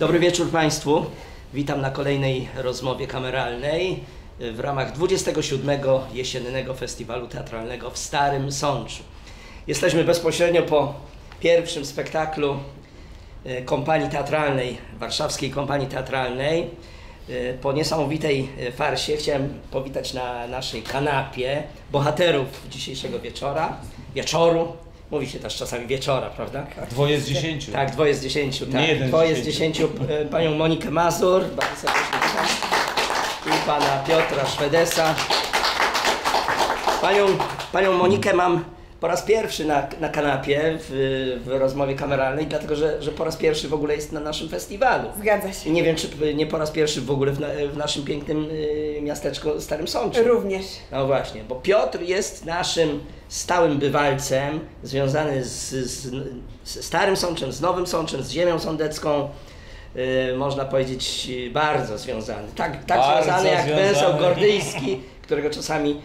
Dobry wieczór Państwu. Witam na kolejnej rozmowie kameralnej w ramach 27. jesiennego festiwalu teatralnego w Starym Sączu. Jesteśmy bezpośrednio po pierwszym spektaklu e, kompanii teatralnej, warszawskiej kompanii teatralnej. E, Po niesamowitej e, farsie chciałem powitać na naszej kanapie bohaterów dzisiejszego wieczora, wieczoru. Mówi się też czasami wieczora, prawda? Dwoje z dziesięciu. Tak, dwoje z dziesięciu. Tak. Nie jeden dwoje z dziesięciu. e, Panią Monikę Mazur, bardzo serdecznie witam. I pana Piotra Szwedesa. Panią, panią Monikę mam po raz pierwszy na, na kanapie w, w rozmowie kameralnej, dlatego że, że po raz pierwszy w ogóle jest na naszym festiwalu. Zgadza się. I nie wiem, czy nie po raz pierwszy w ogóle w, na, w naszym pięknym y, miasteczku Starym Sączu. Również. No właśnie, bo Piotr jest naszym stałym bywalcem, związany z, z, z Starym Sączem, z Nowym Sączem, z ziemią sądecką. Yy, można powiedzieć yy, bardzo związany. Tak, tak Bardzo związany jak związany. węzeł gordyjski, którego czasami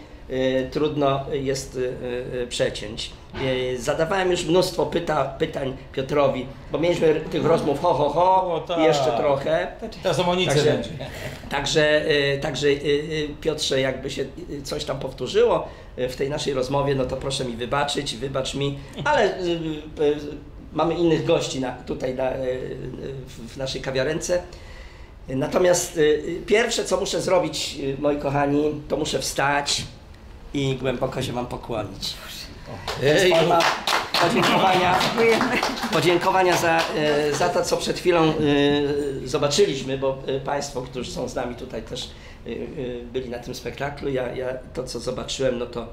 trudno jest yy, yy, przeciąć. Zadawałem już mnóstwo pyta, pytań Piotrowi, bo mieliśmy tych rozmów ho, ho, ho O, tak. jeszcze trochę. Teraz amunicję Także- będzie. Także, y, także y, y, Piotrze, jakby się y, coś tam powtórzyło y, w tej naszej rozmowie, no to proszę mi wybaczyć, wybacz mi, ale y, y, y, mamy innych gości na, tutaj na, y, y, w- naszej kawiarence. Natomiast y, y, pierwsze, co muszę zrobić, y, moi kochani, to muszę wstać i głęboko się Wam pokłonić. Ej, Forma podziękowania. Podziękowania za, e, za to, co przed chwilą e, zobaczyliśmy, bo e, Państwo, którzy są z nami tutaj też byli na tym spektaklu, ja, ja to, co zobaczyłem, no to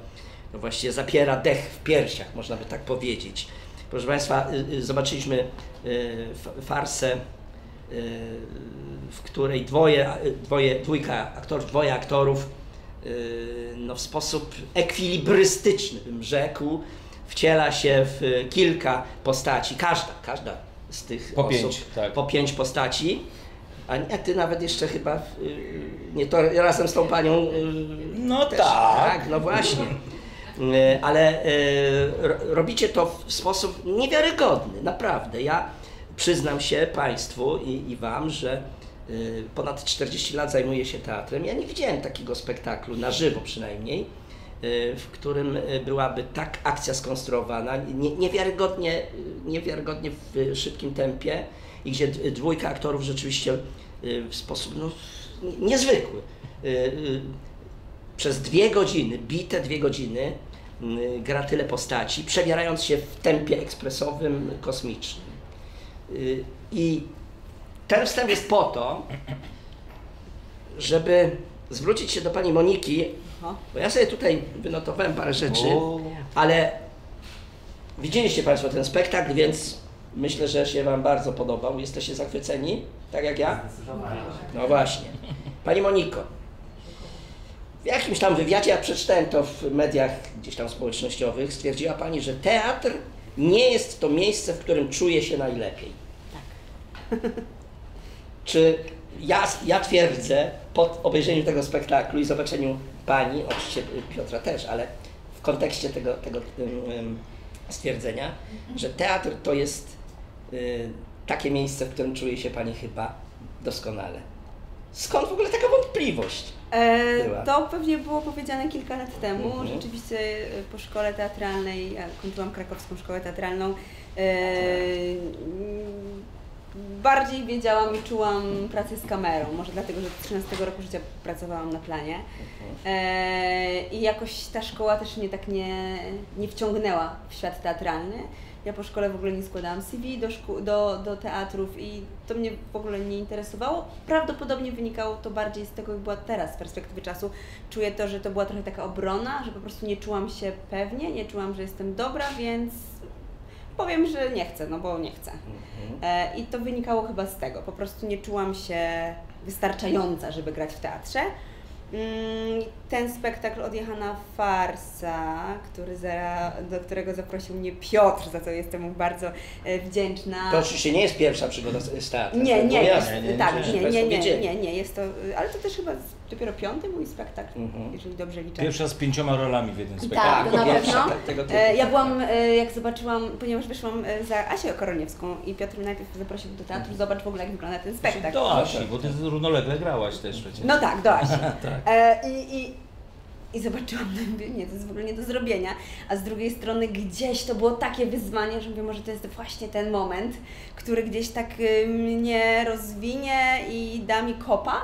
no właściwie zapiera dech w piersiach, można by tak powiedzieć. Proszę Państwa, zobaczyliśmy farsę, w której dwoje, dwoje, dwójka aktorów, dwoje aktorów no, w sposób ekwilibrystyczny, bym rzekł, wciela się w kilka postaci. Każda, każda z tych Po osób. pięć, tak. Po pięć postaci. A nie, ty nawet jeszcze chyba, y, nie to razem z tą panią. y, No też, tak. Tak, no właśnie. Y, Ale y, ro- robicie to w sposób niewiarygodny, naprawdę. Ja przyznam się Państwu i, i Wam, że y, ponad 40 lat zajmuję się teatrem. Ja nie widziałem takiego spektaklu, na żywo przynajmniej, y, w którym y, byłaby tak akcja skonstruowana, nie, niewiarygodnie, y, niewiarygodnie w szybkim tempie i gdzie dwójka aktorów rzeczywiście y, w sposób no, niezwykły. y, y, Przez dwie godziny, bite dwie godziny, y, gra tyle postaci, przebierając się w tempie ekspresowym, kosmicznym. Y, I ten wstęp jest po to, żeby zwrócić się do pani Moniki, bo ja sobie tutaj wynotowałem parę rzeczy, ale widzieliście Państwo ten spektakl, więc myślę, że się Wam bardzo podobał. Jesteście zachwyceni, tak jak ja? No właśnie. Pani Moniko, w jakimś tam wywiadzie, ja przeczytałem to w mediach gdzieś tam społecznościowych, stwierdziła Pani, że teatr nie jest to miejsce, w którym czuje się najlepiej. Czy ja, ja twierdzę po obejrzeniu tego spektaklu i zobaczeniu Pani, oczywiście Piotra też, ale w kontekście tego, tego stwierdzenia, że teatr to jest y, takie miejsce, w którym czuje się Pani chyba doskonale. Skąd w ogóle taka wątpliwość? E, to pewnie było powiedziane kilka lat temu. Mhm. Rzeczywiście e, po szkole teatralnej, ja kończyłam krakowską szkołę teatralną, e, bardziej wiedziałam i czułam pracę z kamerą. Może dlatego, że od 13 roku życia pracowałam na planie. E, I jakoś ta szkoła też mnie tak nie, nie wciągnęła w świat teatralny. Ja po szkole w ogóle nie składałam CV do, szkół, do, do teatrów i to mnie w ogóle nie interesowało. Prawdopodobnie wynikało to bardziej z tego, jak była teraz z perspektywy czasu. Czuję to, że to była trochę taka obrona, że po prostu nie czułam się pewnie, nie czułam, że jestem dobra, więc powiem, że nie chcę, no bo nie chcę. E, I to wynikało chyba z tego. Po prostu nie czułam się wystarczająca, żeby grać w teatrze. Mm, Ten spektakl od Johana Farsa, który za, do którego zaprosił mnie Piotr, za co jestem mu bardzo e, wdzięczna. To oczywiście nie jest pierwsza przygoda z teatrem. Nie, nie, jest, tak, nie, nie, nie, nie, nie, jest to, y, ale to też chyba dopiero piąty mój spektakl, Mhm. jeżeli dobrze liczę. Pierwsza z pięcioma rolami w jednym spektaklu. Tak, to na pierwsza, pewno. tak, tego typu, E, Ja tak, byłam, tak. e, jak zobaczyłam, ponieważ wyszłam e, za Asię Koroniewską i Piotr mnie najpierw zaprosił do teatru, zobacz w ogóle jak wygląda ten spektakl. Do Asi, bo ty równolegle grałaś też przecież. No tak, do Asi. Tak. E, i, i, I zobaczyłam, no nie, to jest w ogóle nie do zrobienia. A z drugiej strony gdzieś to było takie wyzwanie, że mówię, może to jest właśnie ten moment, który gdzieś tak y, mnie rozwinie i da mi kopa.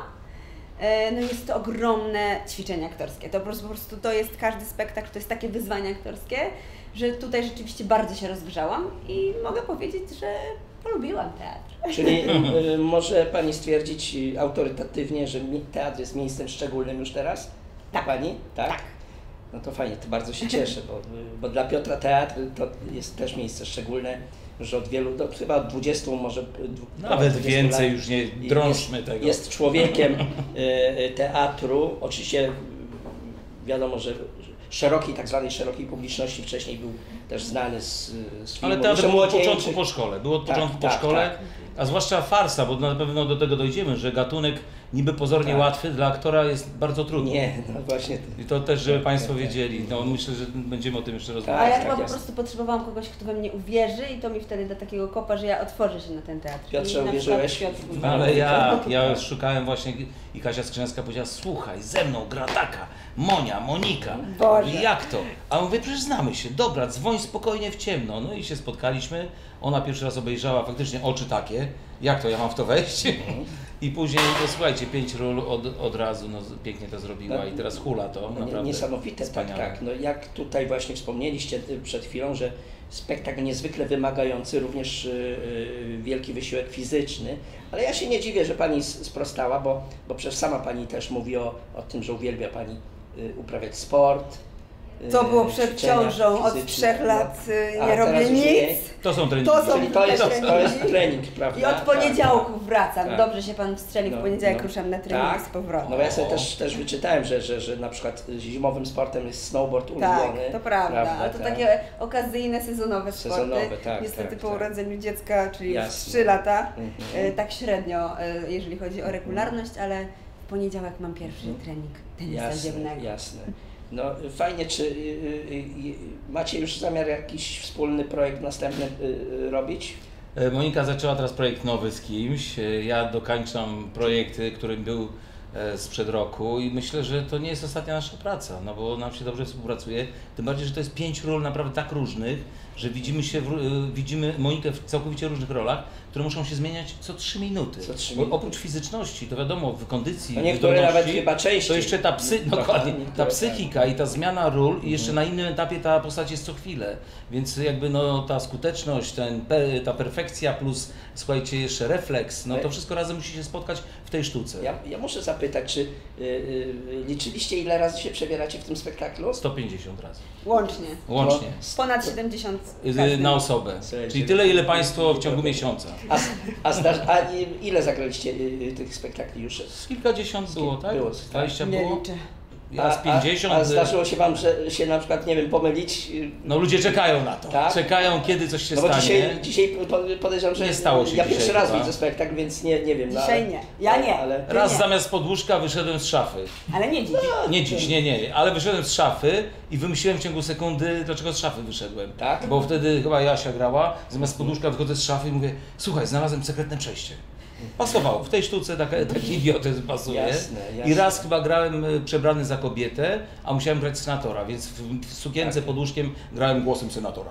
E, No jest to ogromne ćwiczenie aktorskie. To po prostu, po prostu to jest każdy spektakl, to jest takie wyzwanie aktorskie, że tutaj rzeczywiście bardzo się rozgrzałam i mogę powiedzieć, że polubiłam teatr. Czyli y, może Pani stwierdzić autorytatywnie, że teatr jest miejscem szczególnym już teraz? Tak. Pani? Tak? Tak. No to fajnie, to bardzo się cieszę, bo, bo dla Piotra teatr to jest też miejsce szczególne, że od wielu, do, chyba od 20 może... Nawet 20 więcej lat już nie drążmy jest, tego. Jest człowiekiem y, y, teatru, oczywiście wiadomo, że szerokiej, tak zwanej szerokiej publiczności wcześniej był też znany z, z filmu Ale teatr był od początku po szkole. Był od Tak, początku po tak, szkole, tak. a zwłaszcza farsa, bo na pewno do tego dojdziemy, że gatunek niby pozornie Tak. łatwy, dla aktora jest bardzo trudny. Nie, no właśnie. I to też, żeby Tak, Państwo tak, tak. wiedzieli. No myślę, że będziemy o tym jeszcze A rozmawiać. ja tak chyba po prostu potrzebowałam kogoś, kto we mnie uwierzy i to mi wtedy da takiego kopa, że ja otworzę się na ten teatr. Piotrze, uwierzyłeś? przykład Piotr No, ale ja, ja już szukałem właśnie i Kasia Skrzynecka powiedziała, słuchaj, ze mną gra taka, Monia, Monika. Boże. Jak to? A mówię, przecież znamy się, dobra, dzwoń spokojnie w ciemno. No i się spotkaliśmy, ona pierwszy raz obejrzała faktycznie oczy takie, jak to, ja mam w to wejść? I później, to, słuchajcie, pięć ról od, od razu, no pięknie to zrobiła i teraz hula to, No, naprawdę Niesamowite, wspaniałe. tak, tak. No, jak tutaj właśnie wspomnieliście y, przed chwilą, że spektakl niezwykle wymagający, również y, y, wielki wysiłek fizyczny, ale ja się nie dziwię, że Pani sprostała, bo, bo przecież sama Pani też mówi o, o tym, że uwielbia Pani y, uprawiać sport. Y, To było przed ciążą, od trzech lat y, nie robię nic. nie. To są treningi. To są Czyli to jest, treningi. to jest trening, prawda? I od Tak, poniedziałków wracam. Tak. Dobrze się Pan wstrzelił, w No, poniedziałek no. ruszam na trening Tak. z powrotem. No bo ja sobie też, też wyczytałem, że, że, że na przykład zimowym sportem jest snowboard Tak, ulubiony. to prawda, ale to tak. takie okazyjne, sezonowe sporty. Sezonowe, tak, Niestety tak, po tak. urodzeniu dziecka, czyli Jasne. 3 lata, Mhm. y, tak średnio, y, jeżeli chodzi o regularność, ale w poniedziałek mam pierwszy trening tenisa Mhm. Jasne, ziemnego. jasne. No fajnie, czy y, y, y, macie już zamiar jakiś wspólny projekt następny y, y, robić? E, Monika zaczęła teraz projekt nowy z kimś. E, Ja dokańczam projekt, y, który był sprzed roku i myślę, że to nie jest ostatnia nasza praca, no bo nam się dobrze współpracuje. Tym bardziej, że to jest pięć ról naprawdę tak różnych, że widzimy się, w, y, widzimy Monikę w całkowicie różnych rolach, które muszą się zmieniać co trzy minuty. Co trzy Bo minuty. oprócz fizyczności, to wiadomo, w kondycji, No niektóre nawet chyba częściej. to jeszcze ta, psy, Prawda? dokładnie, ta psychika i ta zmiana ról i jeszcze na innym etapie ta postać jest co chwilę. Więc jakby no, ta skuteczność, ten, ta perfekcja plus słuchajcie jeszcze refleks, no to wszystko razem musi się spotkać w tej sztuce. Ja, ja muszę zapytać, czy y, y, liczyliście ile razy się przebieracie w tym spektaklu? 150 razy. Łącznie. Łącznie. Ponad 70 Y, każdym. Na osobę. Słuchajcie, Czyli tyle, ile Państwo w ciągu miesiąca. A, a, zdarz, a ile zagraliście y, y, tych spektakli już? Z kilkadziesiąt było, tak? Było, 20 Nie było? liczę. Ja z 50. A, a y, zdarzyło się Wam, że się na przykład, nie wiem, pomylić? No ludzie czekają na to. Tak? Czekają, kiedy coś się No bo stanie. dzisiaj, dzisiaj po- podejrzewam, że Nie stało się ja dzisiaj pierwszy raz chyba. widzę spektakl, więc nie, nie wiem. no, Dzisiaj ale- nie. Ja nie. Ale, Raz nie. zamiast podłóżka wyszedłem z szafy. Ale nie dziś. Nie dziś, nie, nie, ale wyszedłem z szafy i wymyśliłem w ciągu sekundy, dlaczego z szafy wyszedłem. Tak? Bo wtedy chyba Jasia grała, zamiast podłóżka wychodzę z szafy i mówię, słuchaj, znalazłem sekretne przejście. Pasowało, w tej sztuce taka, taki idiotyzm pasuje. Jasne, jasne. I raz chyba grałem y, przebrany za kobietę, a musiałem grać senatora, więc w, w sukience pod łóżkiem grałem głosem senatora.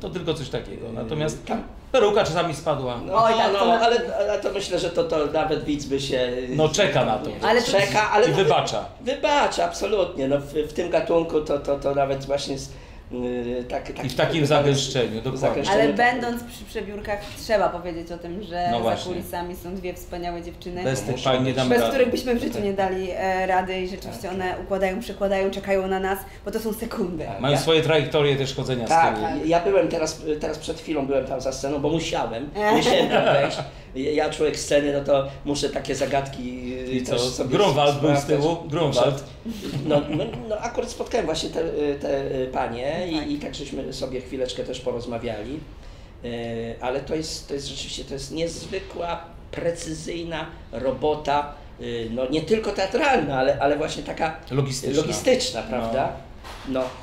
To tylko coś takiego. Natomiast Tam- peruka czasami spadła. No, Oj, tak, no, to ale, ale to myślę, że to, to nawet widz by się... No, czeka na to. Ale to- Czeka, ale... I wybacza. Wybacza, absolutnie. No, w, w tym gatunku to, to, to nawet właśnie z, tak, tak, I w takim zagęszczeniu, dokładnie. zagęszczeniu Ale to- będąc przy przebiórkach trzeba powiedzieć o tym, że No za kulisami są dwie wspaniałe dziewczyny. Bez tych pań nie bez których byśmy w życiu nie dali e, rady i rzeczywiście one układają, przekładają, czekają na nas, bo to są sekundy. Tak. Mają Ja- swoje trajektorie też chodzenia z Tak, tyłu. ja byłem teraz, teraz przed chwilą byłem tam za sceną, bo musiałem, musiałem tam wejść. ja człowiek sceny, no to muszę takie zagadki y, I co? też sobie Grunwald był z tyłu? Grunwald. No, no, no akurat spotkałem właśnie te, te panie Tak. i, i tak żeśmy sobie chwileczkę też porozmawiali. E, Ale to jest, to jest rzeczywiście to jest niezwykła, precyzyjna robota, y, no nie tylko teatralna, ale, ale właśnie taka Logistyczna. logistyczna prawda? No.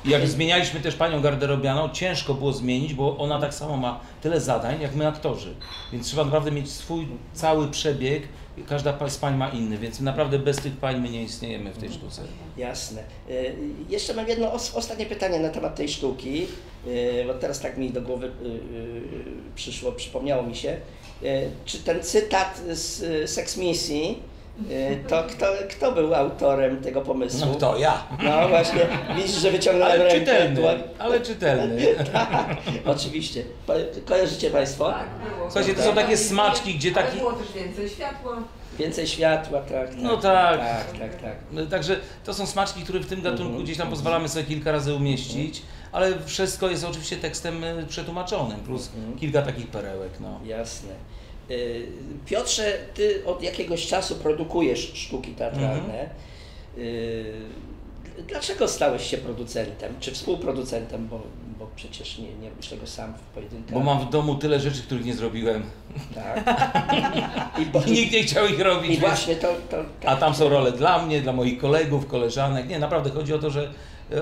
I Jak zmienialiśmy też panią garderobianą, ciężko było zmienić, bo ona tak samo ma tyle zadań, jak my aktorzy. Więc trzeba naprawdę mieć swój cały przebieg. Każda z pań ma inny, więc naprawdę bez tych pań my nie istniejemy w tej sztuce. Jasne. Y, Jeszcze mam jedno os- ostatnie pytanie na temat tej sztuki, y, bo teraz tak mi do głowy y, y, przyszło, przypomniało mi się. Czy ten cytat z Sex Misji, to kto, kto był autorem tego pomysłu? No to ja. No właśnie, widzisz, że wyciągnąłem Ale rękę. czytelny, dłoń. ale czytelny. Tak, oczywiście. Kojarzycie Państwo? Tak, było. Słuchajcie, to są takie smaczki, gdzie Ale taki... było też więcej światła. Więcej światła, tak. tak No tak. Tak, tak, tak. No, Także to są smaczki, które w tym gatunku Mhm. gdzieś tam pozwalamy sobie kilka razy umieścić, ale wszystko jest oczywiście tekstem y, przetłumaczonym, plus Mhm. kilka takich perełek. No. Jasne. Y, Piotrze, ty od jakiegoś czasu produkujesz sztuki teatralne. Y, Dlaczego stałeś się producentem, czy współproducentem, bo, bo przecież nie, nie robisz tego sam w pojedynkę. Bo mam w domu tyle rzeczy, których nie zrobiłem Tak. I, bo, i nikt nie chciał ich robić. i więc- właśnie to... to A tam są role dla mnie, dla moich kolegów, koleżanek. Nie, naprawdę chodzi o to, że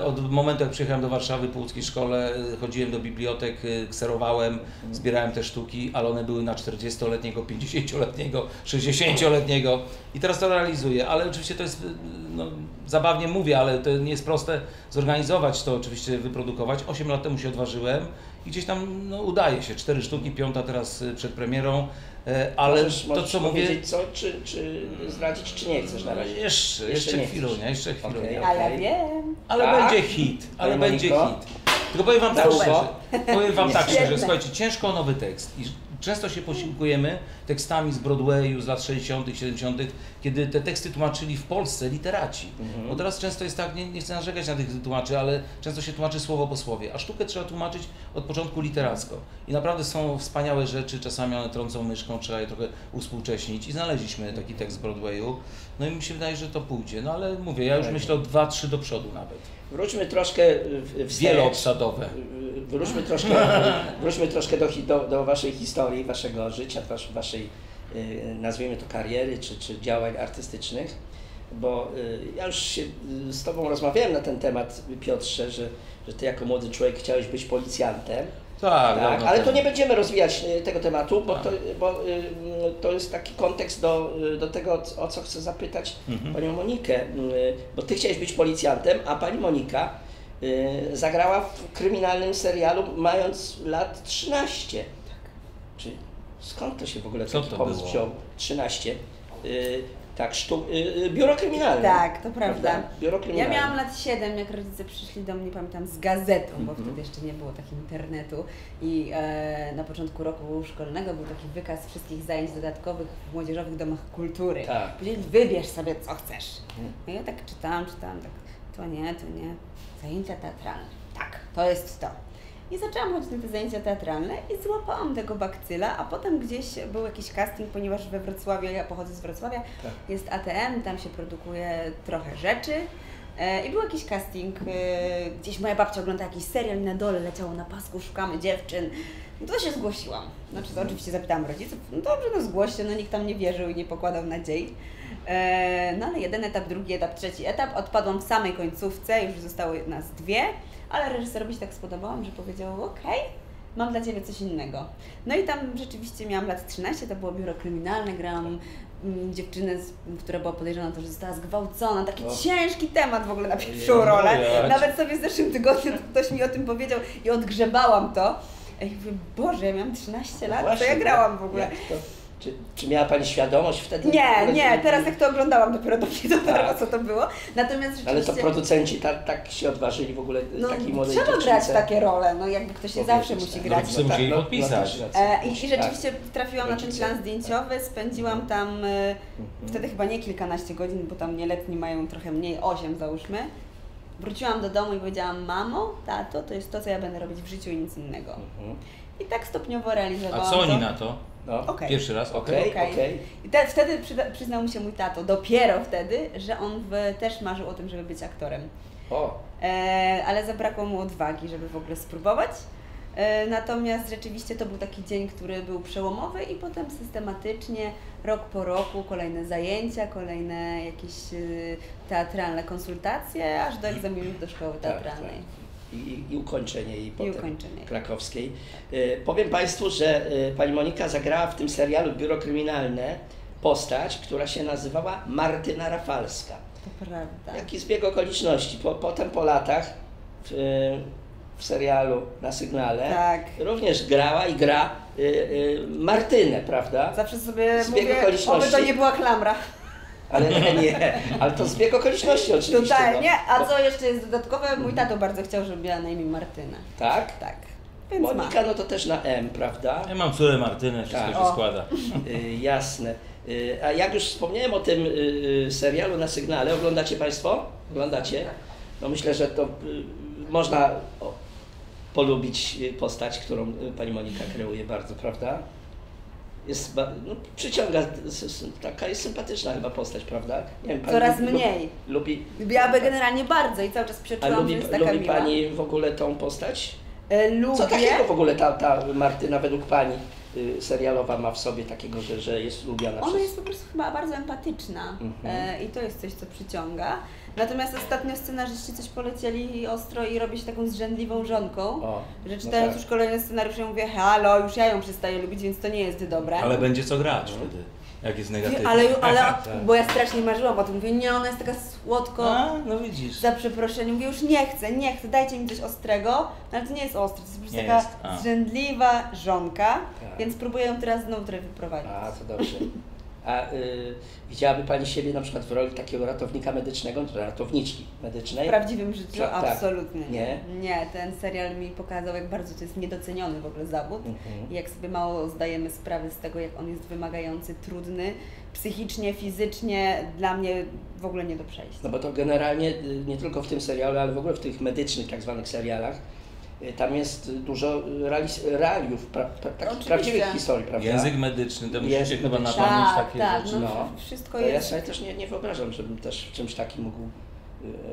od momentu jak przyjechałem do Warszawy po łódzkiej szkole, e, chodziłem do bibliotek, e, kserowałem, zbierałem te sztuki, ale one były na 40-letniego, 50-letniego, 60-letniego i teraz to realizuję, ale oczywiście to jest, e, no, zabawnie mówię, ale to nie jest proste zorganizować to, oczywiście wyprodukować. 8 lat temu się odważyłem i gdzieś tam no, udaje się, cztery sztuki, piąta teraz e, przed premierą, e, ale możesz, to możesz co mówię... co, czy, czy zdradzić, czy nie chcesz na razie? Jeszcze, Jeszcze jeszcze nie chwilę, nie? Jeszcze chwilę. Okej. nie? Ale wiem. Ale Tak? Będzie hit, ale będzie Moniko? hit. Tylko powiem Wam tak Długo? szczerze, powiem Wam tak szczerze, słuchajcie, ciężko o nowy tekst i często się posiłkujemy tekstami z Broadwayu z lat 60., 70., kiedy te teksty tłumaczyli w Polsce literaci. Mhm. Bo teraz często jest tak, nie, nie chcę narzekać na tych tłumaczy, ale często się tłumaczy słowo po słowie, a sztukę trzeba tłumaczyć od początku literacko. I naprawdę są wspaniałe rzeczy, czasami one trącą myszką, trzeba je trochę uspółcześnić i znaleźliśmy taki tekst z Broadwayu. No i mi się wydaje, że to pójdzie. No ale mówię, ja już myślę o 2-3 do przodu nawet. Wróćmy troszkę w- wstecz. Wieloobsadowe. Wróćmy troszkę, wróćmy troszkę do, do, do Waszej historii, Waszego życia, wasz- Waszej, y, nazwijmy to kariery, czy, czy działań artystycznych, bo y, ja już się y, z Tobą rozmawiałem na ten temat, Piotrze, że, że Ty jako młody człowiek chciałeś być policjantem. Tak, Tak, ale to nie będziemy rozwijać y, tego tematu, bo, Tak. to, bo y, to jest taki kontekst do, y, do tego, o co chcę zapytać Mhm. panią Monikę, y, bo ty chciałeś być policjantem, a pani Monika y, zagrała w kryminalnym serialu mając lat 13. Czy skąd to się w ogóle Co taki pomysł było? wziął? 13. Y, tak, sztuk, y, y, biuro kryminalne. Tak, to prawda. Biuro Ja kryminalne. miałam lat 7, jak rodzice przyszli do mnie, pamiętam, z gazetą, bo Mhm. wtedy jeszcze nie było takiego internetu. I e, na początku roku szkolnego był taki wykaz wszystkich zajęć dodatkowych w młodzieżowych domach kultury. Tak. Powiedzieli, wybierz sobie co chcesz. Mhm. No ja tak czytałam, czytałam, tak, to nie, to nie. Zajęcia teatralne. Tak, to jest to. I zaczęłam chodzić na te zajęcia teatralne i złapałam tego bakcyla, a potem gdzieś był jakiś casting, ponieważ we Wrocławiu, ja pochodzę z Wrocławia, Tak. jest ATM, tam się produkuje trochę rzeczy. E, I był jakiś casting, e, gdzieś moja babcia oglądała jakiś serial i na dole leciało na pasku, szukamy dziewczyn. No to się zgłosiłam. Znaczy to oczywiście zapytałam rodziców, no dobrze, no zgłoś się, no nikt tam nie wierzył i nie pokładał nadziei. E, No ale jeden etap, drugi etap, trzeci etap, odpadłam w samej końcówce, już zostały nas dwie, ale reżyserowi się tak spodobałam, że powiedział, okej, mam dla Ciebie coś innego. No i tam rzeczywiście miałam lat 13, to było biuro kryminalne, grałam mm, dziewczynę, która była podejrzana to, że została zgwałcona. Taki O. ciężki temat w ogóle na pierwszą rolę. ojej. Nawet sobie w zeszłym tygodniu ktoś mi o tym powiedział i odgrzebałam to. I mówię, Boże, ja miałam 13 lat, co Właśnie, ja grałam w ogóle. Czy, czy miała Pani świadomość wtedy? Nie, nie, teraz jak to oglądałam, dopiero do mnie dotarło, Tak. co to było. Natomiast rzeczywiście... Ale to producenci tak, tak się odważyli w ogóle no, takiej młodej trzeba dziewczynce grać takie role, no jakby ktoś się zawsze musi tak. grać. Rodzice musieli no, podpisać. też racja. E, I, I rzeczywiście trafiłam na ten plan zdjęciowy, spędziłam tam e, Mhm. wtedy chyba nie kilkanaście godzin, bo tam nieletni mają trochę mniej, 8 załóżmy. Wróciłam do domu i powiedziałam, mamo, tato, to jest to, co ja będę robić w życiu i nic innego. Mhm. I tak stopniowo realizowałam A co oni to. na to? No. Okej. Pierwszy raz? Okej, Okej. okej. I te, wtedy przyda, przyznał mi się mój tato, dopiero wtedy, że on w, też marzył o tym, żeby być aktorem. O, E, ale zabrakło mu odwagi, żeby w ogóle spróbować. E, natomiast rzeczywiście to był taki dzień, który był przełomowy i potem systematycznie, rok po roku, kolejne zajęcia, kolejne jakieś e, teatralne konsultacje, aż do egzaminów do szkoły tak, teatralnej. tak. I, I ukończenie jej I potem. ukończenie. krakowskiej. Y, Powiem Państwu, że y, pani Monika zagrała w tym serialu Biuro Kryminalne postać, która się nazywała Martyna Rafalska. To prawda. Jaki zbieg okoliczności. Po, potem po latach w, y, w serialu na sygnale Tak. również grała i gra y, y, Martynę, prawda? Zawsze sobie Zbieg mówię, okoliczności. oby to nie była klamra. Ale nie, ale to zbieg okoliczności oczywiście. Totalnie. no. A co jeszcze jest dodatkowe? Mój tato bardzo chciał, żeby miała na imię Martyna. Tak? Tak. Więc ma. Monika, no to też na M, prawda? Ja mam córę Martynę, wszystko Tak. się O. składa. Y, jasne. Y, a jak już wspomniałem o tym y, y, serialu na sygnale, oglądacie Państwo? Oglądacie? No myślę, że to y, można o, polubić postać, którą y, pani Monika kreuje bardzo, prawda? Jest, no, przyciąga, taka jest sympatyczna chyba postać, prawda? Nie wiem, Coraz lubi- mniej. Lubi, Ja by generalnie bardzo i cały czas przeczułam, lubi, że jest taka lubi miła. Pani w ogóle tą postać? E, Lubię. Co takiego w ogóle ta, ta Martyna według Pani y, serialowa ma w sobie takiego, że, że jest lubiana Ona przez... jest po prostu chyba bardzo empatyczna Mhm. e, i to jest coś, co przyciąga. Natomiast ostatnio scenarzyści coś polecieli ostro i robi się taką zrzędliwą żonką. O, Że no czytając tak. już kolejny scenariusz, ja mówię, halo, już ja ją przestaję lubić, więc to nie jest dobre. Ale będzie co grać wtedy, jak jest negatywnie. ale, ale, Tak. bo ja strasznie marzyłam o tym. Mówię, nie, ona jest taka słodko, A, no widzisz. za przeproszeniem. Mówię, już nie chcę, nie chcę, dajcie mi coś ostrego. No, ale to nie jest ostre, to jest po prostu taka jest, zrzędliwa żonka, Tak. więc próbuję ją teraz znowu trochę wyprowadzić. A, to dobrze. A y, widziałaby Pani siebie na przykład w roli takiego ratownika medycznego, ratowniczki medycznej? W prawdziwym życiu Tak, tak. absolutnie Nie? Nie, ten serial mi pokazał, jak bardzo to jest niedoceniony w ogóle zawód Mhm. i jak sobie mało zdajemy sprawy z tego, jak on jest wymagający, trudny, psychicznie, fizycznie, dla mnie w ogóle nie do przejścia. No bo to generalnie y, nie tylko w tym serialu, ale w ogóle w tych medycznych tak zwanych serialach, tam jest dużo realis, realiów, pra, pra, takich prawdziwych historii, prawda? Język medyczny, to musicie Język chyba medyczny. napomnieć tak, takie tak, rzeczy. no, No. wszystko To ja jest... sobie też nie, nie wyobrażam, żebym też w czymś takim mógł y,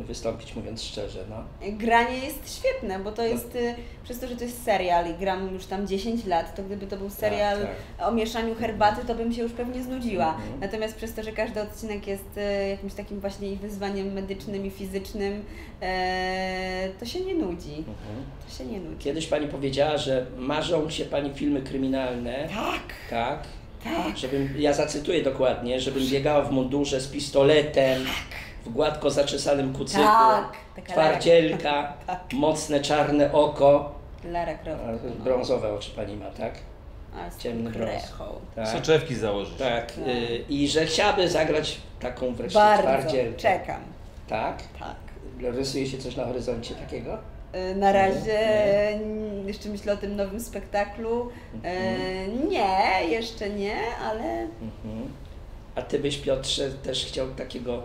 wystąpić, mówiąc szczerze. No. Granie jest świetne, bo to jest, y, przez to, że to jest serial i gram już tam 10 lat, to gdyby to był serial tak. o mieszaniu herbaty, to bym się już pewnie znudziła. Mhm. Natomiast przez to, że każdy odcinek jest y, jakimś takim właśnie wyzwaniem medycznym i fizycznym, to się nie nudzi. Mhm. To się nie nudzi. Kiedyś Pani powiedziała, że marzą się Pani filmy kryminalne. Tak, Tak. tak. Żebym, ja zacytuję dokładnie, żebym biegała w mundurze z pistoletem, w gładko zaczesanym kucyku, Tak, twardzielka, Tak. mocne czarne oko, Lara Croft. no. brązowe oczy pani ma, tak? Ciemny brąz. Tak. Soczewki założysz. Tak. Y, I że chciałaby zagrać taką wreszcie Bardzo, twardzielkę. czekam. Tak? Tak. Rysuje się coś na horyzoncie takiego? Y, Na razie Nie. jeszcze myślę o tym nowym spektaklu. Mhm. Y, Nie, jeszcze nie, ale Mhm. A ty byś Piotrze też chciał takiego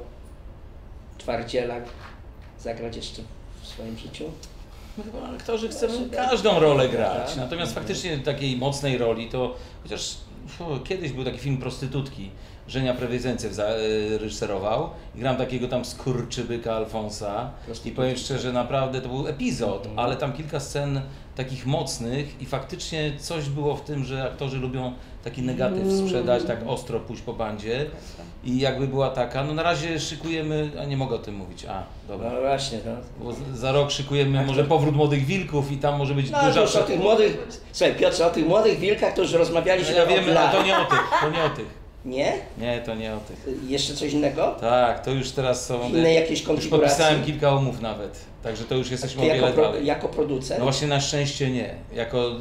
twardziela zagrać jeszcze w swoim życiu? No chyba aktorzy chcemy Znaczy, każdą rolę grać. tak. Natomiast faktycznie takiej mocnej roli to chociaż fu, kiedyś był taki film Prostytutki. Żenia Prewiedzencew za- y, reżyserował i gram takiego tam skurczybyka Alfonsa i powiem szczerze, naprawdę to był epizod, Mhm. ale tam kilka scen takich mocnych i faktycznie coś było w tym, że aktorzy lubią taki negatyw Mm. sprzedać, tak ostro pójść po bandzie i jakby była taka, no na razie szykujemy, a nie mogę o tym mówić, a dobra. No właśnie, no. Bo za rok szykujemy może powrót młodych wilków i tam może być No duża już o tych młodych, słuchaj Piotrze, o tych młodych wilkach to już rozmawialiśmy Ja od wiem, lat. to nie o tych, to nie o tych. Nie? Nie, to nie o tych. Y, Jeszcze coś innego? Tak, to już teraz są. Inne jakieś Już konfiguracje? podpisałem kilka umów nawet, także to już jesteśmy o jako, wiele pro, dalej. jako producent? No właśnie na szczęście nie. Jako y,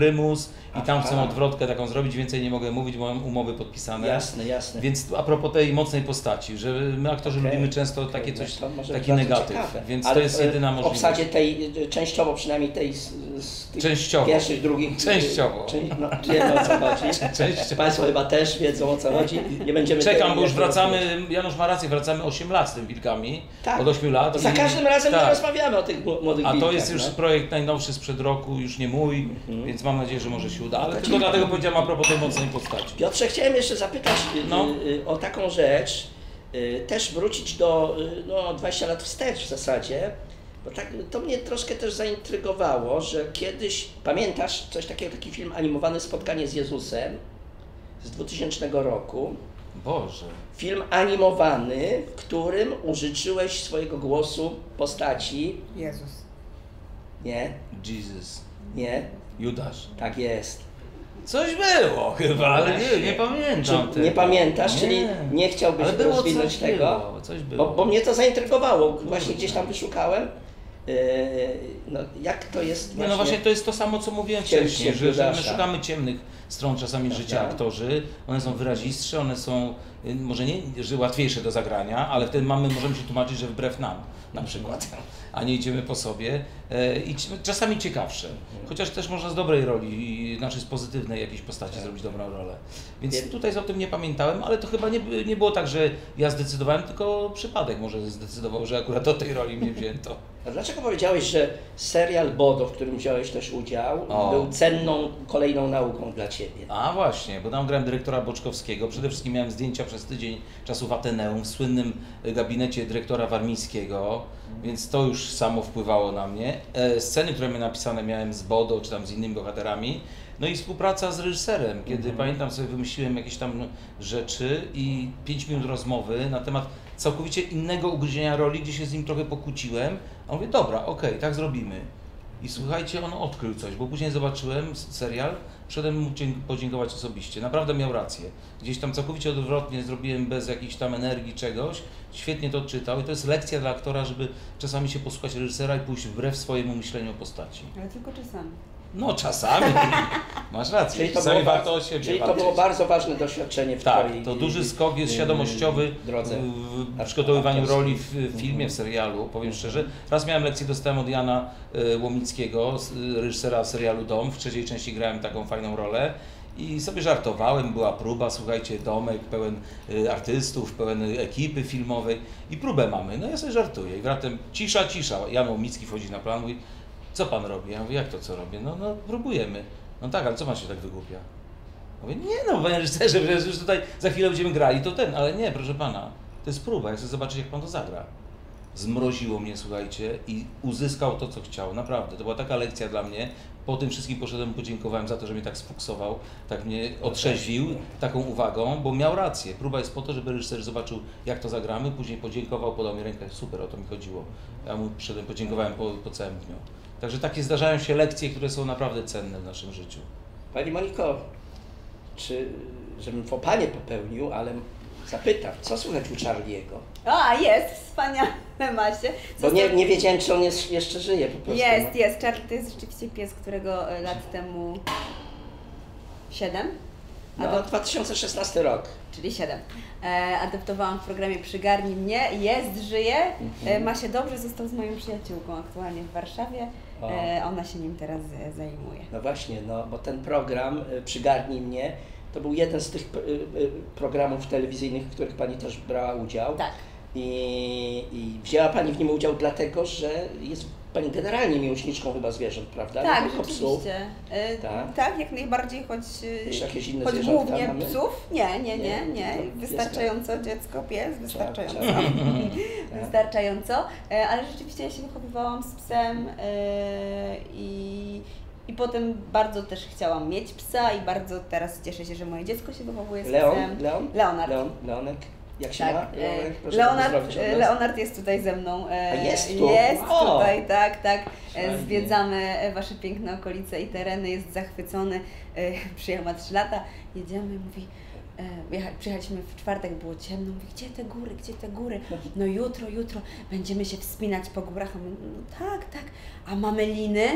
prymus i tam Aha. chcę odwrotkę taką zrobić, więcej nie mogę mówić, bo mam umowy podpisane. Jasne, jasne. Więc a propos tej mocnej postaci, że my aktorzy Okej. lubimy często takie No coś, to może taki negatyw, ciekawe. więc Ale to jest w- jedyna W możliwość. obsadzie tej, y, częściowo przynajmniej tej s- z tych Częściowo. pierwszych, drugich... Częściowo. Czy, no, wiemy o co chodzi. Częściowo. Państwo chyba też wiedzą o co chodzi. Nie będziemy Czekam, bo już jakby rozmawiać. wracamy, Janusz ma rację, wracamy 8 lat z tym wilkami. Tak. Od 8 lat. To za każdym razem tak. rozmawiamy o tych mł- młodych A to wilkach, jest już no. projekt najnowszy sprzed roku, już nie mój, więc mam nadzieję, że może się uda. Ale tylko dlatego powiedziałem a propos tej mocnej postaci. Piotrze, chciałem jeszcze zapytać y, No. y, o taką rzecz, y, też wrócić do no, 20 lat wstecz w zasadzie, bo tak, to mnie troszkę też zaintrygowało, że kiedyś, pamiętasz coś takiego, taki film animowany Spotkanie z Jezusem z 2000 roku, Boże. film animowany, w którym użyczyłeś swojego głosu postaci, Jezus. nie, Jesus. nie, Judasz. tak jest. Coś było chyba, ale nie, nie pamiętam Czy nie pamiętasz, czyli nie chciałbyś ale było rozwinąć tego? Było, coś było. Bo, bo mnie to zaintrygowało, właśnie gdzieś tam wyszukałem. Yy, no, jak to jest Nie, właśnie... no właśnie to jest to samo, co mówiłem wcześniej, że, że my szukamy ciemnych stron czasami Prawda? życia aktorzy. One są wyrazistsze, one są może nie że łatwiejsze do zagrania, ale wtedy mamy, możemy się tłumaczyć, że wbrew nam na przykład, a nie idziemy po sobie. E, I czasami ciekawsze. Chociaż też można z dobrej roli, znaczy z pozytywnej jakiejś postaci zrobić dobrą rolę. Więc tutaj o tym nie pamiętałem, ale to chyba nie, nie było tak, że ja zdecydowałem, tylko przypadek może zdecydował, że akurat do tej roli mnie wzięto. A dlaczego powiedziałeś, że serial Bodo, w którym wziąłeś też udział, O. był cenną kolejną nauką dla Ciebie? A właśnie, bo tam grałem dyrektora Boczkowskiego. Przede wszystkim miałem zdjęcia przez tydzień czasu w Ateneum, w słynnym gabinecie dyrektora Warmińskiego, więc to już samo wpływało na mnie. E, Sceny, które miałem napisane miałem z Bodo, czy tam z innymi bohaterami. No i współpraca z reżyserem, kiedy pamiętam sobie wymyśliłem jakieś tam rzeczy i 5 minut rozmowy na temat całkowicie innego ugryzienia roli, gdzie się z nim trochę pokłóciłem. A on mówi, dobra, okej, tak zrobimy. I słuchajcie, on odkrył coś, bo później zobaczyłem serial, przyszedłem mu podziękować osobiście. Naprawdę miał rację. Gdzieś tam całkowicie odwrotnie zrobiłem bez jakiejś tam energii czegoś. Świetnie to odczytał i to jest lekcja dla aktora, żeby czasami się posłuchać reżysera i pójść wbrew swojemu myśleniu o postaci. Ale tylko czasami. No czasami. Masz rację. Czyli to, czasami było, warto o siebie czyli to było bardzo ważne doświadczenie w Tak, Twojej to duży skok jest świadomościowy drodze. w przygotowywaniu roli w w filmie, w serialu, powiem szczerze. Raz miałem lekcję, dostałem od Jana e, Łomickiego, s- reżysera serialu Dom. W trzeciej części grałem taką fajną rolę. I sobie żartowałem, była próba, słuchajcie, domek pełen e, artystów, pełen ekipy filmowej i próbę mamy. No ja sobie żartuję i wratem cisza, cisza. Jan Łomicki wchodzi na plan, mówi, co pan robi? Ja mówię, jak to co robię? No, no próbujemy. No tak, ale co pan się tak wygłupia? Mówię, nie no, panie reżyserze, już tutaj za chwilę będziemy grali, to ten, ale nie, proszę pana, to jest próba, ja chcę zobaczyć, jak pan to zagra. Zmroziło mnie, słuchajcie, i uzyskał to, co chciał, naprawdę. To była taka lekcja dla mnie. Po tym wszystkim poszedłem, podziękowałem za to, że mnie tak sfuksował, tak mnie otrzeźwił taką uwagą, bo miał rację. Próba jest po to, żeby reżyser zobaczył, jak to zagramy, później podziękował, podał mi rękę, super, o to mi chodziło. Ja mu przyszedłem, podziękowałem po, po całym dniu. Także takie zdarzają się lekcje, które są naprawdę cenne w naszym życiu. Pani Moniko, czy, żebym w opanie popełnił, ale zapytam, co słychać u Charlie'ego? A, jest, wspaniale macie. Bo nie, nie wiedziałem, czy on jest, jeszcze żyje po prostu. Jest, no. jest. Charlie to jest rzeczywiście pies, którego lat temu 7? No, 2016 rok. czyli 7. E, adoptowałam w programie Przygarnij mnie, jest, żyje, Mhm. e, ma się dobrze, został z moją przyjaciółką aktualnie w Warszawie. E, ona się nim teraz e, zajmuje. No właśnie, no, bo ten program y, Przygarnij mnie to był jeden z tych y, programów telewizyjnych, w których Pani też brała udział. Tak. I, I wzięła Pani w nim udział dlatego, że jest Pani generalnie miłośniczką chyba zwierząt, prawda? Nie Tak, rzeczywiście. E, Tak. tak. jak najbardziej, choć, e, Jeszcze jakieś inne choć zwierzątka głównie mamy? psów. Nie, nie, nie, Nie? nie. Wystarczająco dziecko, pies, wystarczająco. czap. Tak. Wystarczająco. E, Ale rzeczywiście ja się wychowywałam z psem i, i potem bardzo też chciałam mieć psa i bardzo teraz cieszę się, że moje dziecko się wychowuje z Leon? psem. Leon? Leonard. Leon? Leonek? Jak się Tak, ma? e, Leonard. Leonard jest tutaj ze mną. e, A jest tu? Jest O! tutaj, tak, tak. E. Zwiedzamy Wasze piękne okolice i tereny, jest zachwycony. Przyjechał ma 3 lata, jedziemy, mówi, jecha- przyjechaliśmy w czwartek, było ciemno, mówi, gdzie te góry, gdzie te góry? No jutro, jutro będziemy się wspinać po górach. A my, no tak, tak, a mamy liny?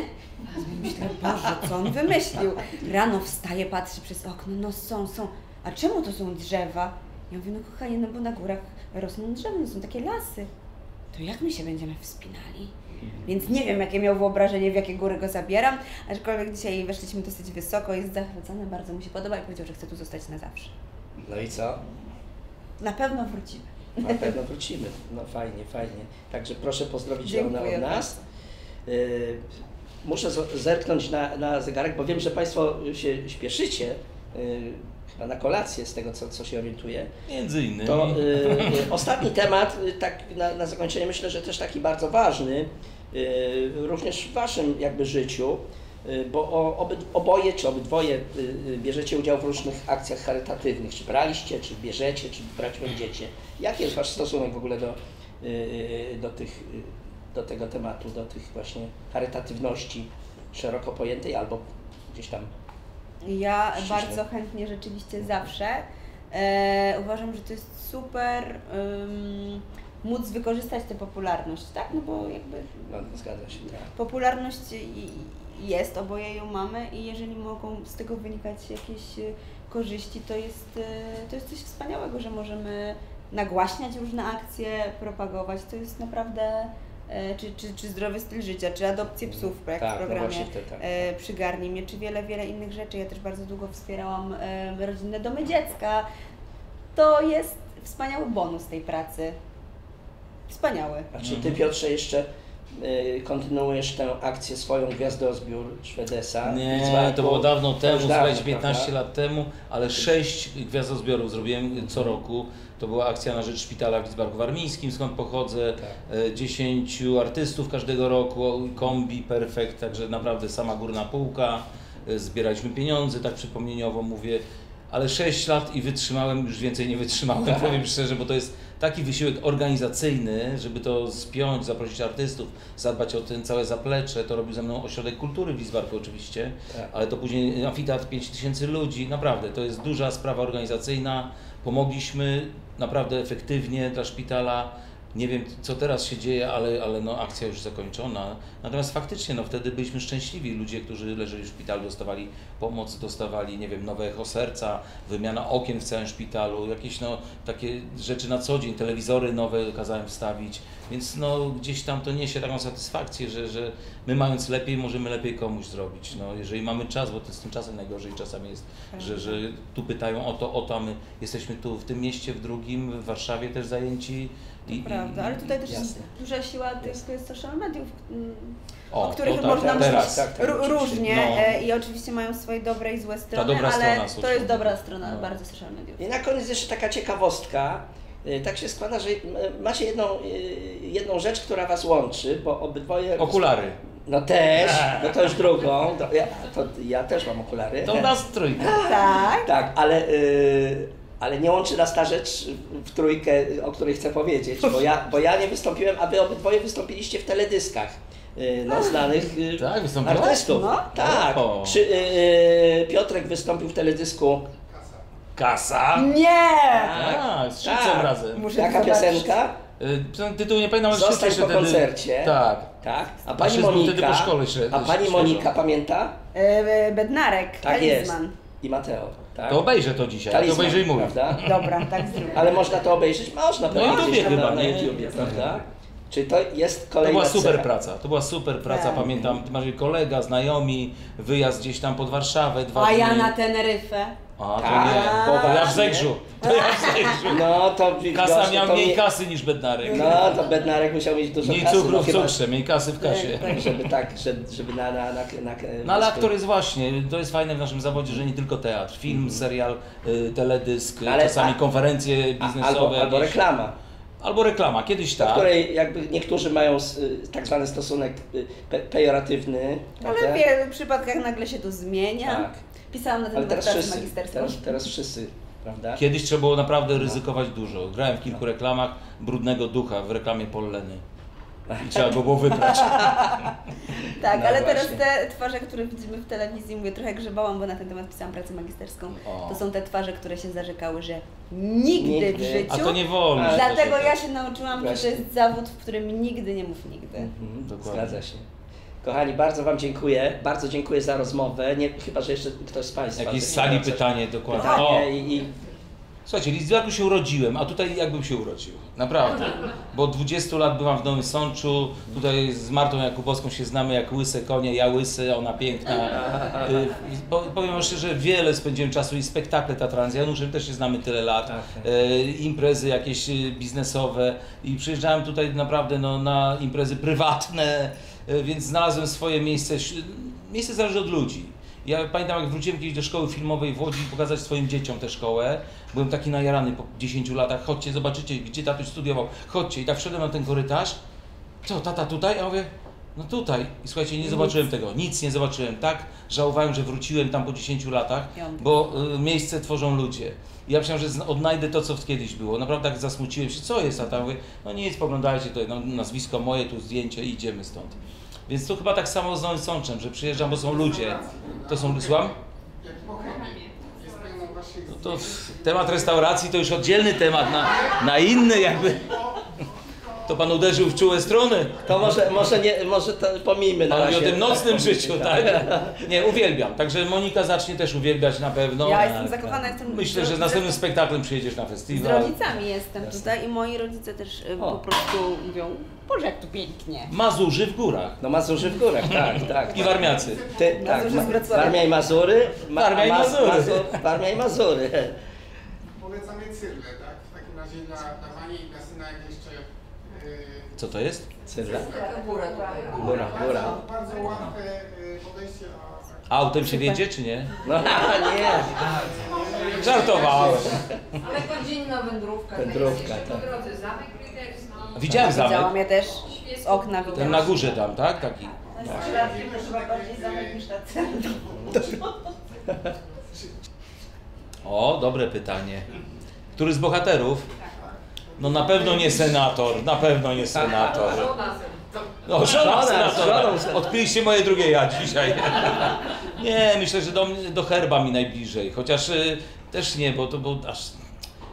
Myślę, Boże, co on wymyślił? Rano wstaje, patrzy przez okno, no są, są. A czemu to są drzewa? Ja mówię, no kochanie, no bo na górach rosną drzewa, no są takie lasy. to jak my się będziemy wspinali? Więc nie wiem, jakie miał wyobrażenie, w jakie góry go zabieram, aczkolwiek dzisiaj weszliśmy dosyć wysoko, jest zachwycony, bardzo mu się podoba i powiedział, że chce tu zostać na zawsze. No i co? Na pewno wrócimy. Na pewno wrócimy. No fajnie, fajnie. Także proszę pozdrowić Leona od nas. Y, Muszę zerknąć na, na zegarek, bo wiem, że Państwo się śpieszycie. y, na kolację z tego, co, co się orientuję. Między innymi. To y, y, ostatni temat, y, tak na, na zakończenie myślę, że też taki bardzo ważny, y, również w Waszym jakby życiu, y, bo o, oby, oboje czy obydwoje y, bierzecie udział w różnych akcjach charytatywnych. Czy braliście, czy bierzecie, czy brać będziecie. Jaki jest Wasz stosunek w ogóle do, do, tych, do tego tematu, do tych właśnie charytatywności szeroko pojętej albo gdzieś tam Ja bardzo chętnie rzeczywiście zawsze. E, uważam, że to jest super ym, móc wykorzystać tę popularność, tak? No bo jakby no, zgadza się. Tak. popularność jest, oboje ją mamy i jeżeli mogą z tego wynikać jakieś e, korzyści, to jest, e, to jest coś wspaniałego, że możemy nagłaśniać różne akcje, propagować. To jest naprawdę, czy, czy, czy zdrowy styl życia, czy adopcję psów, jak Tak, w no programie te- tak. e, Przygarnij mnie, czy wiele, wiele innych rzeczy. Ja też bardzo długo wspierałam e, rodzinne domy dziecka. To jest wspaniały bonus tej pracy. Wspaniały. A czy ty Piotrze jeszcze y, kontynuujesz tę akcję swoją Gwiazdozbiór Szwedesa? Nie, Lidzbarku? to było dawno temu, słuchajcie, 15 prawda? lat temu, ale 6 gwiazdozbiorów zrobiłem co roku. To była akcja na rzecz szpitala w Lidzbarku Warmińskim, skąd pochodzę. Tak. E, 10 artystów każdego roku, kombi, perfekt, także naprawdę sama górna półka. E, Zbieraliśmy pieniądze, tak przypomnieniowo mówię. Ale 6 lat i wytrzymałem, już więcej nie wytrzymałem, Tak. powiem szczerze, bo to jest taki wysiłek organizacyjny, żeby to spiąć, zaprosić artystów, zadbać o ten całe zaplecze. To robił ze mną Ośrodek Kultury w Lidzbarku oczywiście, Tak. ale to później amfiteatr 5000 ludzi. Naprawdę, to jest duża sprawa organizacyjna. Pomogliśmy naprawdę efektywnie dla szpitala. Nie wiem, co teraz się dzieje, ale, ale no, akcja już zakończona. Natomiast faktycznie no, wtedy byliśmy szczęśliwi. Ludzie, którzy leżeli w szpitalu, dostawali pomoc, dostawali, nie wiem, nowe echo serca, wymiana okien w całym szpitalu, jakieś no, takie rzeczy na co dzień, telewizory nowe kazałem wstawić. Więc no, gdzieś tam to niesie taką satysfakcję, że, że my mając lepiej, możemy lepiej komuś zrobić. No, jeżeli mamy czas, bo to z tym czasem najgorzej czasami jest, że, że tu pytają o to, o to, a my jesteśmy tu w tym mieście, w drugim, w Warszawie też zajęci. I, i- Prawda, ale tutaj też jest duża siła tych social mediów, mm, O, o, których to tak, można tak, teraz. tak, tak, różnie No. e, i oczywiście mają swoje dobre i złe strony, ale strona to jest dobra strona No. bardzo social mediów. I na koniec jeszcze taka ciekawostka. Y, Tak się składa, że y, macie jedną, y, jedną rzecz, która was łączy, bo obydwoje... Okulary. No też, no to już drugą. To ja, to ja też mam okulary. To nas trójka. Tak. Tak, ale, y, ale nie łączy nas ta rzecz w trójkę, o której chcę powiedzieć, bo ja, bo ja nie wystąpiłem, a wy obydwoje wystąpiliście w teledyskach no, znanych Tak, artystów. No. Tak. Czy, y, Piotrek wystąpił w teledysku Kasa. Nie! Tak, z Szczycem Tak. razem. Muszę Jaka zobaczyć. piosenka? Y, tytuł nie pamiętam, ale Zostań po wtedy- koncercie. Tak. Tak. A A pani wtedy Monika, po szkole śre- a pani świeżo. Monika pamięta? E, e, Bednarek, Tak jest. talizman. I Mateo. Tak? To obejrzę to dzisiaj, to Talizman, obejrzyj mój. prawda? Dobra, tak zróbmy. Ale można to obejrzeć? Można. Na pewnie gdzieś tam chyba, na, na nie? YouTubie, prawda? Czy to jest To kolejna była super cecha? praca, to była super praca, Tak. pamiętam, bardziej kolega, znajomi, wyjazd gdzieś tam pod Warszawę, dwa A dni. ja na Teneryfę. A, to Tak, nie, to ja w. Zegrzu, to ja w Zegrzu. No to Kasa widocznie miał to mniej nie- kasy niż Bednarek. No to Bednarek musiał mieć dużo Mniej kasy. cukru no w chyba- cukrze, mniej kasy w kasie. Tak, żeby tak, żeby, żeby na, na, na, na No ale aktor jest właśnie, to jest fajne w naszym zawodzie, że nie tylko teatr, film, serial, y, teledysk. Ale- czasami a- konferencje a- biznesowe. albo, albo reklama, Albo reklama, kiedyś do tak. której jakby niektórzy mają y, tak zwany stosunek y, pe, pejoratywny. Ale prawda? w wielu przypadkach nagle się to zmienia. Tak. Pisałam na ten Ale temat teraz pracę wszyscy, magisterską. teraz, teraz wszyscy, prawda? Kiedyś trzeba było naprawdę ryzykować dużo. Grałem w kilku reklamach brudnego ducha w reklamie Polleny. I trzeba go było wybrać. Tak, No ale teraz właśnie. te twarze, które widzimy w telewizji, mówię, trochę grzebałam, bo na ten temat pisałam pracę magisterską. O. To są te twarze, które się zarzekały, że nigdy, Nigdy. w życiu. A to nie wolno. Dlatego ja się nauczyłam, że to Właśnie. jest zawód, w którym nigdy nie mów nigdy. Mhm, Dokładnie. zgadza się. Kochani, bardzo Wam dziękuję. Bardzo dziękuję za rozmowę. Nie, chyba, że jeszcze ktoś z Państwa. Jakieś sali pytanie dokładnie. O, Pytanie i, i Słuchajcie, w Lidzbarku się urodziłem, a tutaj jakbym się urodził. Naprawdę. Bo od 20 lat byłam w Nowym Sączu, tutaj z Martą Jakubowską się znamy jak łyse konie, ja łysy, ona piękna. Y, Bo, powiem wam szczerze, wiele spędziłem czasu i spektakle teatralne, z Januszem też się znamy tyle lat, Tak. y, imprezy jakieś biznesowe i przyjeżdżałem tutaj naprawdę no, na imprezy prywatne, więc znalazłem swoje miejsce. Miejsce zależy od ludzi. Ja pamiętam, jak wróciłem kiedyś do szkoły filmowej w Łodzi pokazać swoim dzieciom tę szkołę. Byłem taki najarany po 10 latach. Chodźcie, zobaczycie, gdzie tatuś studiował. Chodźcie. I tak wszedłem na ten korytarz. Co, tata tutaj? A ja mówię, no tutaj. I słuchajcie, nie zobaczyłem tego. Nic nie zobaczyłem. Tak żałowałem, że wróciłem tam po 10 latach, bo y, miejsce tworzą ludzie. I ja myślałem, że odnajdę to, co kiedyś było. Naprawdę tak zasmuciłem się. Co jest? A tam mówię, no nic, poglądajcie tutaj, no, nazwisko moje, tu zdjęcie i idziemy stąd. Więc to chyba tak samo z Nowym Sączem, że przyjeżdżam, bo są ludzie. To są, słucham? No to temat restauracji to już oddzielny temat na, na inny jakby. To pan uderzył w czułe struny. To może, może, nie, może to pomijmy na o tym nocnym życiu, tak? Nie, uwielbiam. Także Monika zacznie też uwielbiać na pewno. Ja jestem zakochana, jestem Myślę, z że z następnym spektaklem przyjedziesz na Z festiwal. rodzicami jestem tutaj i moi rodzice też y, O. po prostu mówią, Boże jak tu pięknie. Mazurzy w górach. No Mazurzy w górach, tak, tak. I Warmiacy. Ty, tak, z ma-. Warmia i Mazury. Ma, Warmia i Maz- Mazury. Mazur- Warmia i Mazury. Polecamy cyrlę, tak? W takim razie dla, dla i dla syna jeszcze... Co to jest? Cyrla. Góra tutaj. Góra, góra. bardzo, łatwe yy, podejście, a... Autem się wiedzie, czy nie? No nie. Żartowałem. Ale godzinna wędrówka. Wędrówka, Jeszcze po tak. Widziałem zamek. Widziałam ja też z okna Ten na górze tam, tak? Taki. O, dobre pytanie. Który z bohaterów? No na pewno nie senator, na pewno nie senator. No, żona senatora. Odpiliście moje drugie ja dzisiaj. Nie, myślę, że do, do herba mi najbliżej. Chociaż y, też nie, bo to było aż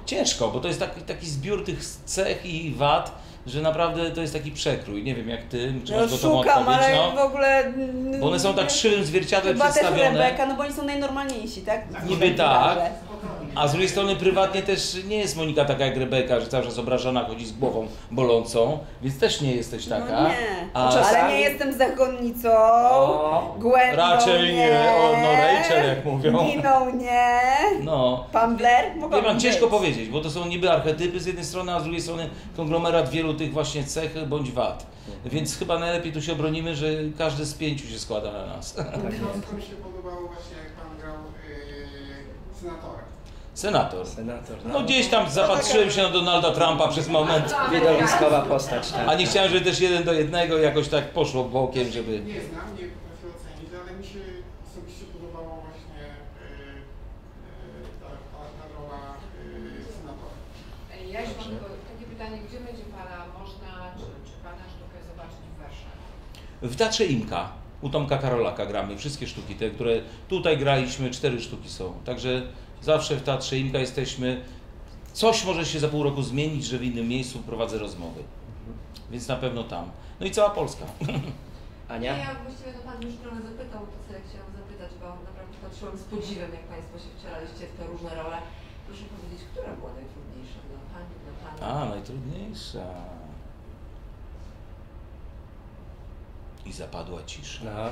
ciężko, bo to jest taki, taki zbiór tych cech i wad, że naprawdę to jest taki przekrój. Nie wiem jak ty, czy No masz gotową szukam, odpowiedź, ale w no. ogóle... Bo one są tak krzywym zwierciadłem Chyba też przedstawione. Rebeka, no bo oni są najnormalniejsi, tak? Niby tak, a z drugiej strony prywatnie też nie jest Monika taka jak Rebeka, że cały czas obrażona chodzi z głową bolącą, więc też nie jesteś taka. No nie, A, Czasami- ale nie jestem zakonnicą, O. Raczej nie, o, no Rachel, jak mówią. Niną nie, no. pan Blair, Wie mogą pan, ciężko być. powiedzieć, bo to są niby archetypy z jednej strony, a z drugiej strony konglomerat wielu tych właśnie cech bądź wad. Więc chyba najlepiej tu się obronimy, że każdy z pięciu się składa na nas. Bardzo mi się podobało właśnie jak pan grał yy, senatora. Senator. Senator. No gdzieś tam zapatrzyłem się na Donalda Trumpa przez moment, Widowiskowa postać, tak. a nie chciałem, żeby też jeden do jednego jakoś tak poszło bokiem, żeby... Nie znam, nie potrafię ocenić, ale mi się osobiście podobało właśnie yy, yy, ta, ta, ta rola yy, senatora. Ja jeszcze mam tylko takie pytanie, gdzie będzie Pana można, czy, czy Pana sztukę zobaczyć w Warszawie? W Teatrze Imka, u Tomka Karolaka gramy wszystkie sztuki, te, które tutaj graliśmy, cztery sztuki są. Także zawsze w Teatrze Imka jesteśmy. Coś może się za pół roku zmienić, że w innym miejscu prowadzę rozmowy. Więc na pewno tam. No i cała Polska. Ania? Ja właściwie to Pan już trochę zapytał, to co ja chciałam zapytać, bo naprawdę patrzyłam z podziwem, jak Państwo się wcielaliście w te różne role. Proszę powiedzieć, która była najtrudniejsza dla Pani, dla Pana? A, najtrudniejsza. I zapadła cisza. No,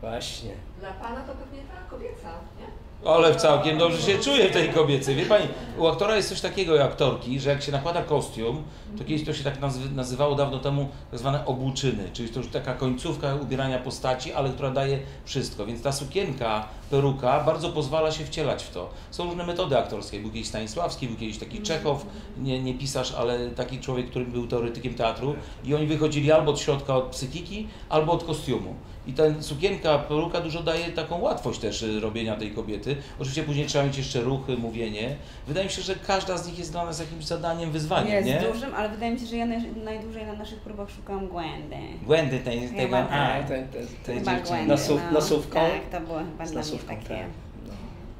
właśnie. Dla Pana to pewnie ta kobieca, nie? Ale całkiem dobrze się czuję w tej kobiecej. Wie pani, u aktora jest coś takiego, jak aktorki, że jak się nakłada kostium, to kiedyś to się tak nazywało dawno temu tak zwane obłuczyny, czyli to już taka końcówka ubierania postaci, ale która daje wszystko. Więc ta sukienka, peruka bardzo pozwala się wcielać w to. Są różne metody aktorskie. Był kiedyś Stanisławski, był kiedyś taki Czechow, nie, nie pisarz, ale taki człowiek, który był teoretykiem teatru i oni wychodzili albo od środka, od psychiki, albo od kostiumu. I ta sukienka, peruka dużo daje taką łatwość też y, robienia tej kobiety. Oczywiście później trzeba mieć jeszcze ruchy, mówienie. Wydaje mi się, że każda z nich jest dla nas jakimś zadaniem, wyzwaniem, Jest nie? dużym, ale wydaje mi się, że ja naj, najdłużej na naszych próbach szukałam Gwendy. Błędy tej. Chyba A, tak. Te, te, te Chyba dziewczyny. Gwendy, Nosów, no. nosówką? Tak, to było chyba Z dla mnie nosówką, takie, tak. No.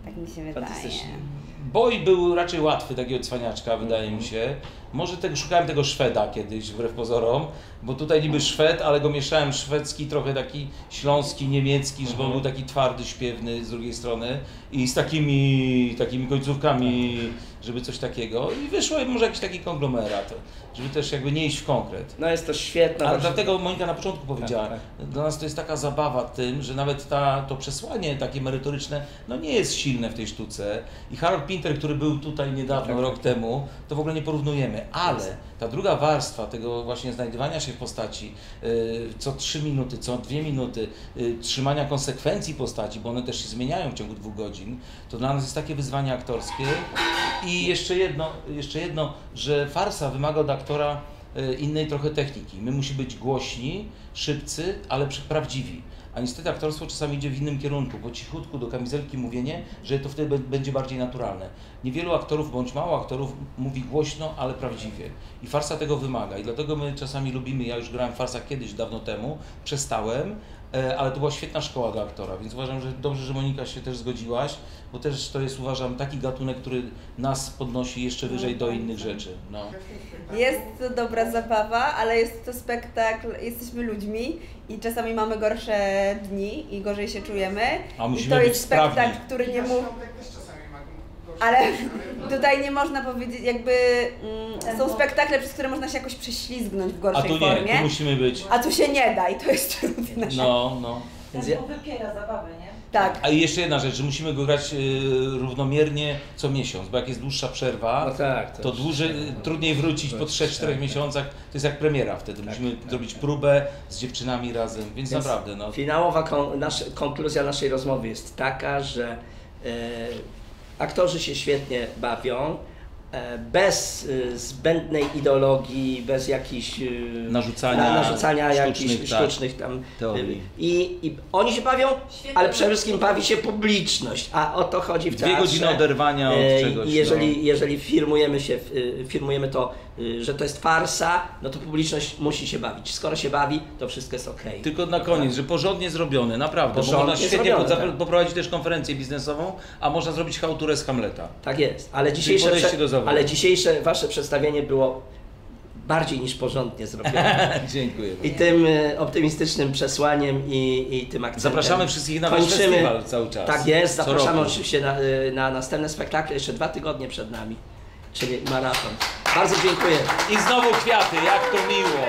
tak mi się wydaje. Fantastycznie. Boj był raczej łatwy, takiego cwaniaczka, wydaje mi się. Może tego, szukałem tego Szweda kiedyś, wbrew pozorom, bo tutaj niby Szwed, ale go mieszałem szwedzki, trochę taki śląski, niemiecki, żeby on był taki twardy, śpiewny z drugiej strony i z takimi, takimi końcówkami żeby coś takiego i wyszło może jakiś taki konglomerat, żeby też jakby nie iść w konkret. No jest to świetne. Ale dlatego Monika na początku powiedziała, Tak, dla nas to jest taka zabawa tym, że nawet ta, to przesłanie takie merytoryczne no nie jest silne w tej sztuce. I Harold Pinter, który był tutaj niedawno, Tak, rok tak. temu, to w ogóle nie porównujemy. Ale ta druga warstwa tego właśnie znajdywania się w postaci, y, co trzy minuty, co dwie minuty, y, trzymania konsekwencji postaci, bo one też się zmieniają w ciągu dwóch godzin, to dla nas jest takie wyzwanie aktorskie. I jeszcze jedno, jeszcze jedno że farsa wymaga od aktora e, innej trochę techniki. My musimy być głośni, szybcy, ale prawdziwi. A niestety aktorstwo czasami idzie w innym kierunku, po cichutku do kamizelki mówienie, że to wtedy bę- będzie bardziej naturalne. Niewielu aktorów bądź mało aktorów mówi głośno, ale prawdziwie. I farsa tego wymaga. I dlatego my czasami lubimy, ja już grałem w farsach kiedyś, dawno temu, przestałem, ale to była świetna szkoła dla aktora, więc uważam, że dobrze, że Monika się też zgodziłaś, bo też to jest uważam taki gatunek, który nas podnosi jeszcze wyżej do innych rzeczy. No. Jest to dobra zabawa, ale jest to spektakl, jesteśmy ludźmi i czasami mamy gorsze dni i gorzej się czujemy. A I musimy to być jest spektakl, sprawni. który nie mówi. świątek też czasami ma gorsze Ale tutaj nie można powiedzieć, jakby mm, są spektakle, przez które można się jakoś prześlizgnąć w A gorszej tu nie, formie, tu musimy być. a tu się nie da i to jest trudne. No, no. Więc ja- wypiera zabawy, nie? Tak. A i jeszcze jedna rzecz, że musimy go grać y, równomiernie co miesiąc, bo jak jest dłuższa przerwa, No tak, to dłużej, trudniej wrócić po Tak, 3-4 tak. miesiącach. To jest jak premiera wtedy. Musimy tak, zrobić tak. próbę z dziewczynami razem, więc, Więc naprawdę, no. Finałowa kon, nasz, konkluzja naszej rozmowy jest taka, że e, aktorzy się świetnie bawią, e, bez e, zbędnej ideologii, bez jakichś e, Narzucania na, narzucania sztucznych, jakichś tak, sztucznych tam teorii. I, I oni się bawią, Świetnie. ale przede wszystkim bawi się publiczność, a o to chodzi w Dwie teatrze. godziny oderwania od czegoś, I jeżeli, no. jeżeli firmujemy się, firmujemy to, że to jest farsa, no to publiczność musi się bawić. Skoro się bawi, to wszystko jest okej. Tylko na koniec, że porządnie zrobione, naprawdę, bo Porządnie można świetnie zrobione, tak. poprowadzić też konferencję biznesową, a można zrobić chałturę z Hamleta. Tak jest, ale dzisiejsze, ale dzisiejsze wasze przedstawienie było bardziej niż porządnie zrobione. Dziękuję. I tym y, optymistycznym przesłaniem i, i tym akcentem. Zapraszamy wszystkich na wasz festiwal cały czas. Tak jest, zapraszamy oczywiście na, y, na następne spektakle, jeszcze dwa tygodnie przed nami, czyli maraton. Bardzo dziękuję. I znowu kwiaty, jak to miło.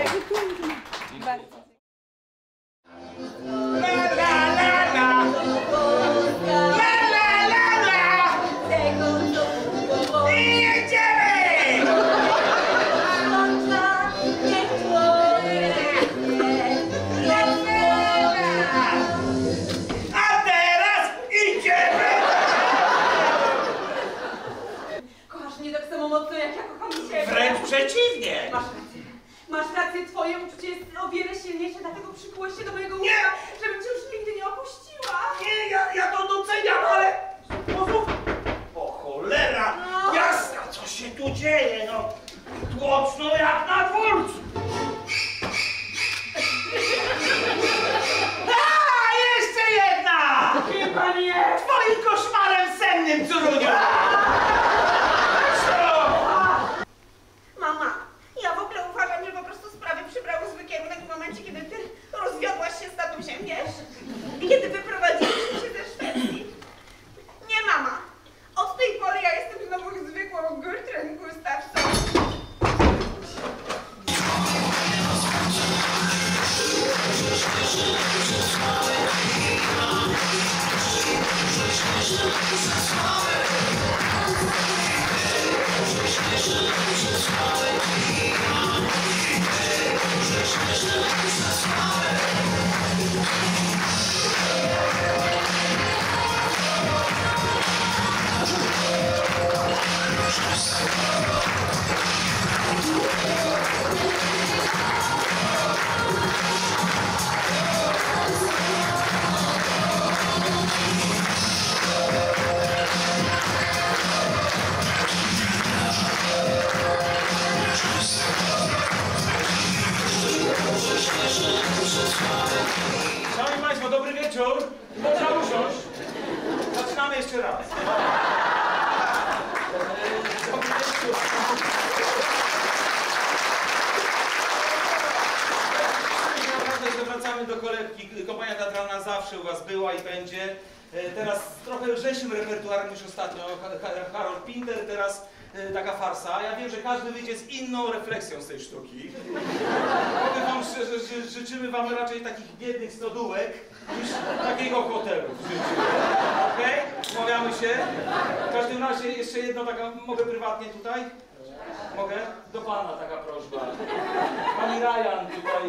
Refleksją z tej sztuki. Powiem wam szczerze, życzymy wam raczej takich biednych stodółek niż takiego hotelu w życiu. Okej? Umawiamy się? W każdym razie jeszcze jedno taka, mogę prywatnie tutaj? Mogę? Do pana taka prośba. Pani Ryan tutaj.